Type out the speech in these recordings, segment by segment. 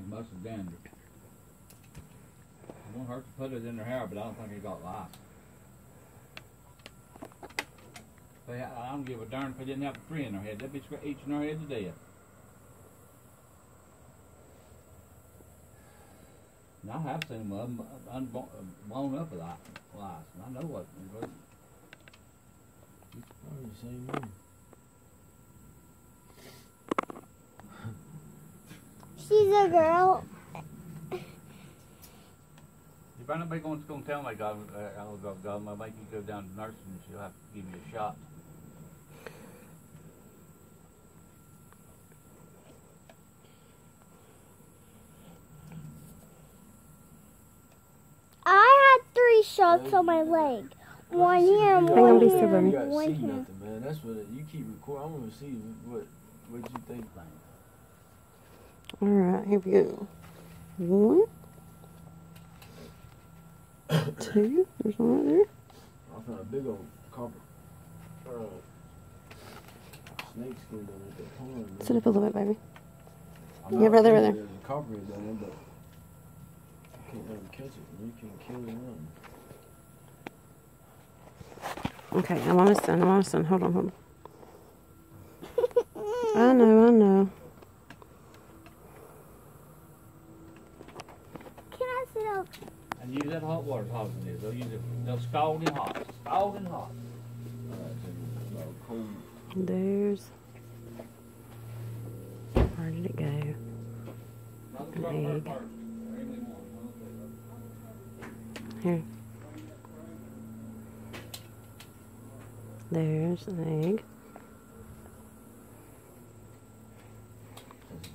think most of them. It won't hurt to put it in their hair, but I don't think it got lice. They, I don't give a darn if they didn't have a tree in their head. They'd be scra- eating their head to death. And I have seen them unblown, blown up with lice, and I know what. what- Probably one. She's a girl. You better not be going to school and tell me, God, uh, I'll go, God, I'll make you go down to nursing and she'll have to give me a shot. I had three shots on my leg. One here and You one gotta- be still, here baby. You and gotta one see here. nothing, man. That's what it, you keep recording. I want to see what what you think. All right, here we go. One, two. There's one right there. I found a big old copper uh, snake skin down at that pond. man. Sit up a little bit, baby. I'm Yeah, not- right there, right there. There's a copper down there, but can't never catch it. You can't kill. Nothing. Okay, I'm almost done. I'm almost done. Hold on, hold on. I know, I know. Can And use that hot water hot it is. They'll use it, they'll scald in hot, scalding hot. It's a cold. There's. Where did it go? An egg. part, only one. Here. There's an egg.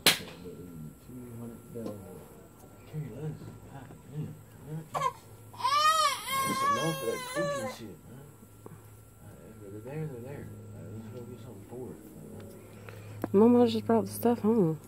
That's a two hundred dollars. Carry that. God damn. man. Mm-hmm. That's enough of that tweaking shit, man. They're there, they're there. Let's go get something for it. Mama just brought the stuff home.